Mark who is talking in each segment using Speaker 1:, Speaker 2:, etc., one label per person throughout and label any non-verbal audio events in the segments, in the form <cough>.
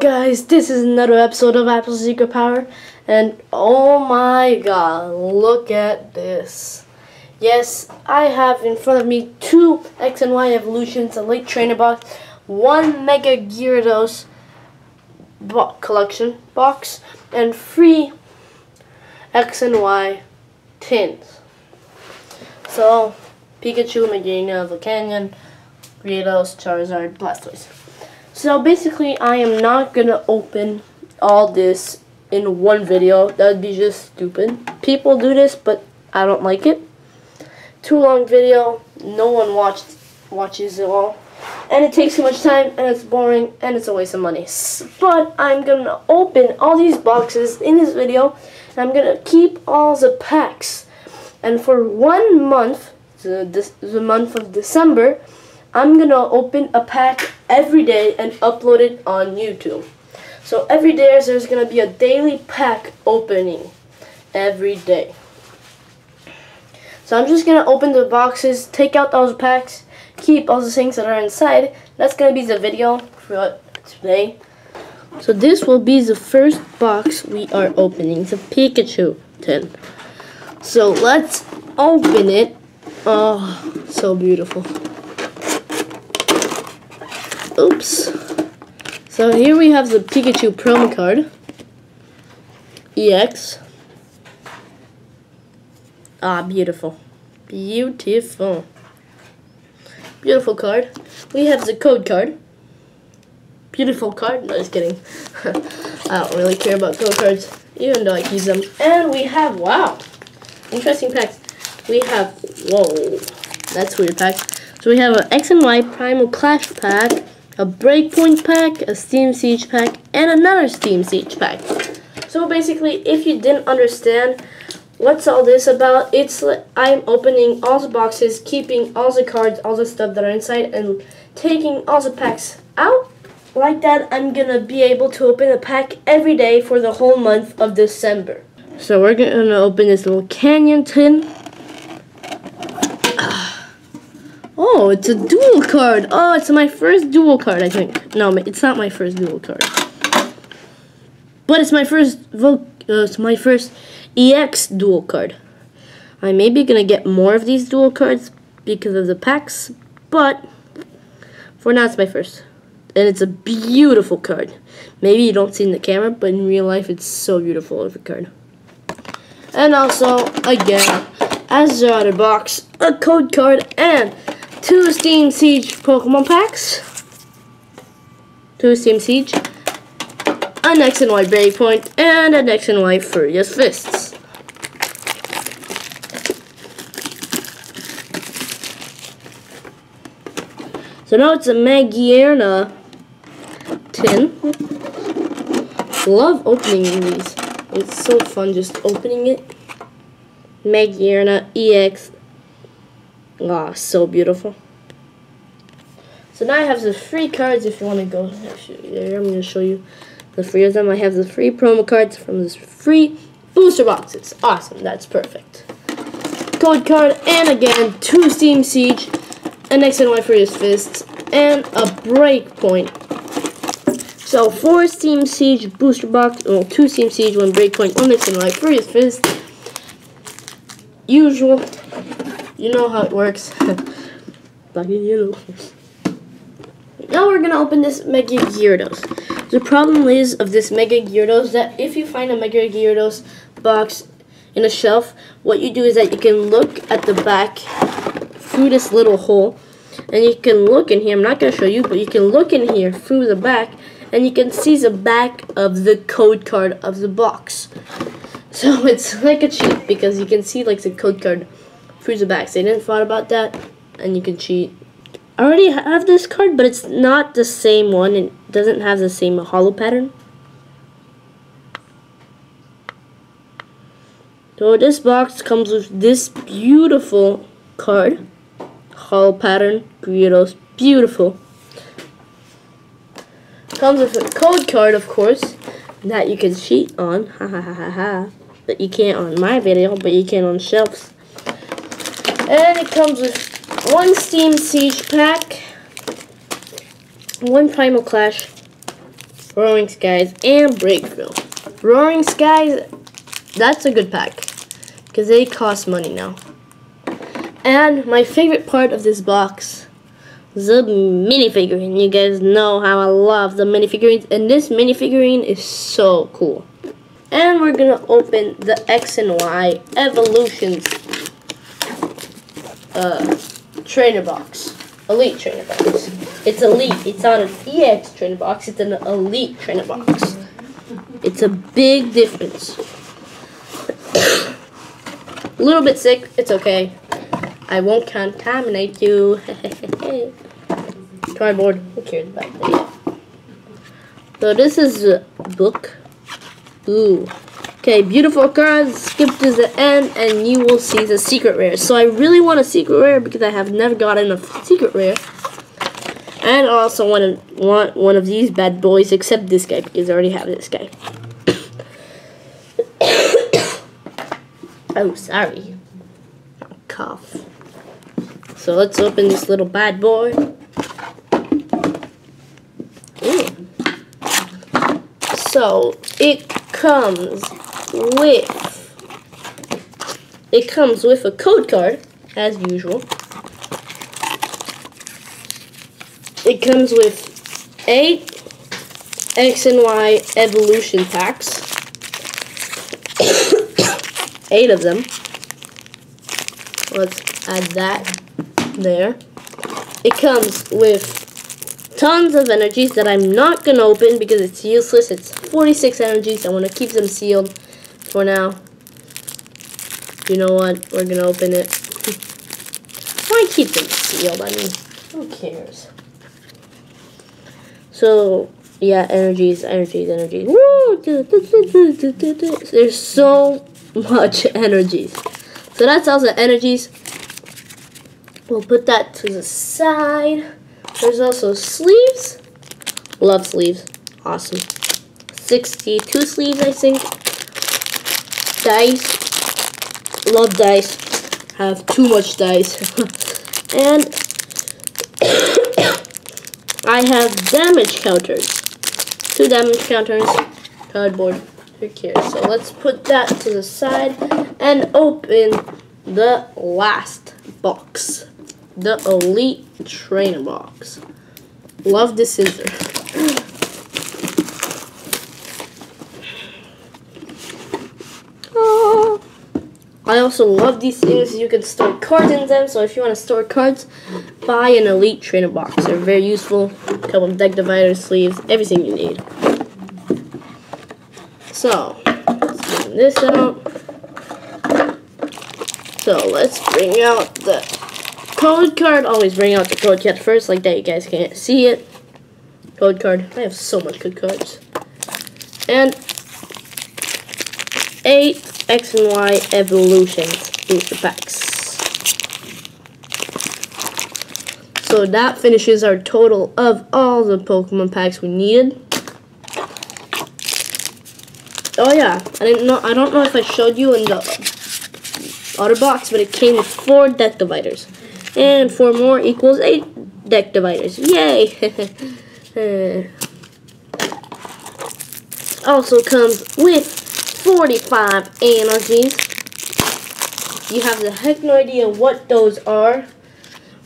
Speaker 1: Guys, this is another episode of Absols Secret Power, and oh my god, look at this. Yes, I have in front of me two X and Y Evolutions Elite Trainer box, one Mega Gyarados bo collection box, and three X and Y tins. So, Pikachu, Magearna, Volcanion, Gyarados, Charizard, Blastoise. So basically, I am not going to open all this in one video. That would be just stupid. People do this, but I don't like it. Too long video. No one watched watches it all. And it takes too much time, and it's boring, and it's a waste of money. But I'm going to open all these boxes in this video, and I'm going to keep all the packs. And for one month, the, the month of December, I'm gonna open a pack every day and upload it on YouTube. So every day there's gonna be a daily pack opening every day. So I'm just gonna open the boxes, take out those packs, keep all the things that are inside. That's gonna be the video for today. So this will be the first box we are opening, the Pikachu tin. So let's open it. Oh, so beautiful. Oops. So here we have the Pikachu promo card. EX. Ah, beautiful. Beautiful. Beautiful card. We have the code card. Beautiful card. No, just kidding. <laughs> I don't really care about code cards, even though I use them. And we have, wow, interesting packs. We have, whoa, that's weird pack. So we have an X and Y Primal Clash pack a Breakpoint pack, a Steam Siege pack, and another Steam Siege pack. So basically, if you didn't understand what's all this about, it's I'm opening all the boxes, keeping all the cards, all the stuff that are inside, and taking all the packs out. Like that, I'm gonna be able to open a pack every day for the whole month of December. So we're gonna open this little Volcanion tin. Oh, it's a dual card. Oh, it's my first dual card, I think. No, it's not my first dual card. But it's my first uh, it's my first EX dual card. I may be gonna get more of these dual cards because of the packs, but for now it's my first. And it's a beautiful card. Maybe you don't see in the camera, but in real life it's so beautiful of a card. And also, again, as the other box, a code card and two Steam Siege Pokemon packs, two Steam Siege, an X and Y Breakpoint, and an X and Y Furious Fists. So now it's a Magearna tin. Love opening these. It's so fun just opening it. Magearna EX Ah, so beautiful. So now I have the free cards if you want to go there. I'm going to show you the free of them. I have the free promo cards from this free booster boxes. Awesome. That's perfect. Code card and again two Steam Siege, an X and Y Furious Fists, and a Breakpoint. So four Steam Siege booster box, well two Steam Siege, one Breakpoint, one X and Y Furious Fist. Usual you know how it works. Black and yellow. Now we're gonna open this Mega Gyarados. The problem is of this Mega Gyarados that if you find a Mega Gyarados box in a shelf, what you do is that you can look at the back through this little hole, and you can look in here. I'm not gonna show you, but you can look in here through the back, and you can see the back of the code card of the box. So <laughs> it's like a cheat because you can see like the code card the backs. They didn't thought about that, and you can cheat. I already have this card, but it's not the same one. It doesn't have the same hollow pattern. So this box comes with this beautiful card. Hollow pattern, Gyarados, beautiful. Comes with a code card, of course, that you can cheat on. Ha ha ha ha ha. But you can't on my video, but you can on shelves. And it comes with one Steam Siege pack, one Primal Clash, Roaring Skies, and Breakthrough. Roaring Skies, that's a good pack. Because they cost money now. And my favorite part of this box is the minifigurine. You guys know how I love the minifigurines. And this minifigurine is so cool. And we're going to open the X and Y Evolutions uh, trainer box. Elite trainer box. It's elite. It's not an EX trainer box. It's an elite trainer box. It's a big difference. <coughs> a little bit sick. It's okay. I won't contaminate you. <laughs> Cardboard. Who cares about that? So this is a book. Ooh. Okay, beautiful cards. Skip to the end and you will see the secret rare. So I really want a secret rare because I have never gotten a secret rare. And I also want to want one of these bad boys except this guy because I already have this guy. <coughs> oh, sorry. Cough. So let's open this little bad boy. Ooh. So it comes with it comes with a code card, as usual. It comes with eight X and Y evolution packs. <coughs> eight of them. Let's add that there. It comes with tons of energies that I'm not going to open because it's useless. It's 46 energies. I want to keep them sealed for now. You know what? We're going to open it. <laughs> Why keep them sealed? I mean, who cares? So, yeah, energies, energies, energies. Woo! There's so much <laughs> energies. So that's all the energies. We'll put that to the side. There's also sleeves. Love sleeves. Awesome. 62 sleeves, I think. Dice. Love dice. Have too much dice. <laughs> and <coughs> I have damage counters. Two damage counters. Cardboard. Who cares? So let's put that to the side and open the last box the Elite Trainer Box. Love the scissor. Oh. I also love these things. You can store cards in them. So if you want to store cards, buy an Elite Trainer Box. They're very useful. Come with deck dividers, sleeves, everything you need. So, let's this out. So let's bring out the Code card, always bring out the code card first, like that you guys can't see it. Code card, I have so much good cards. And eight X and Y evolution booster packs. So that finishes our total of all the Pokemon packs we needed. Oh yeah, I didn't know I don't know if I showed you in the other box, but it came with four deck dividers. And 4 more equals 8 deck dividers. Yay! <laughs> Uh, also comes with 45 energies. You have the heck no idea what those are.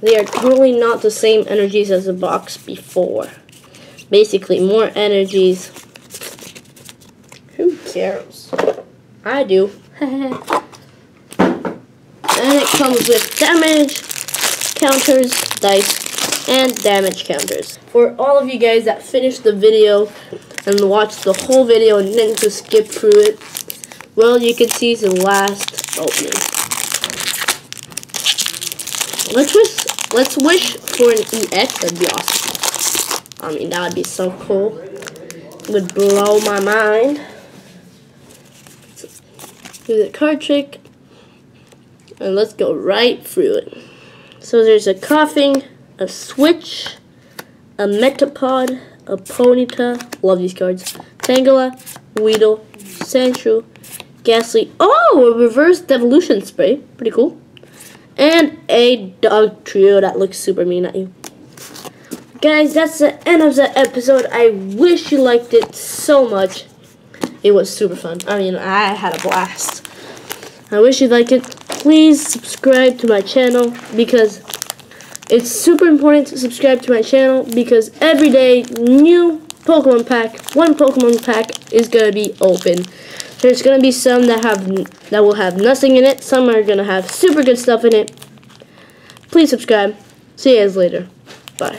Speaker 1: They are totally not the same energies as the box before. Basically, more energies. Who cares? I do. <laughs> and it comes with damage, counters, dice, and damage counters. For all of you guys that finished the video and watch the whole video and didn't just skip through it, well, you can see the last opening. Let's wish, let's wish for an EX, that'd be awesome. I mean, that would be so cool. It would blow my mind. Do the card trick, and let's go right through it. So there's a Koffing, a switch, a metapod, a ponyta, love these cards, Tangela, Weedle, Sandshrew, Gastly, oh, a reverse devolution spray, pretty cool, and a Dugtrio that looks super mean at you. guys, that's the end of the episode. I wish you liked it so much. It was super fun. I mean, I had a blast. I wish you liked it. Please subscribe to my channel because it's super important to subscribe to my channel because every day new Pokemon pack, one Pokemon pack is gonna be open. There's gonna be some that have that will have nothing in it. Some are gonna have super good stuff in it. Please subscribe. See you guys later. Bye.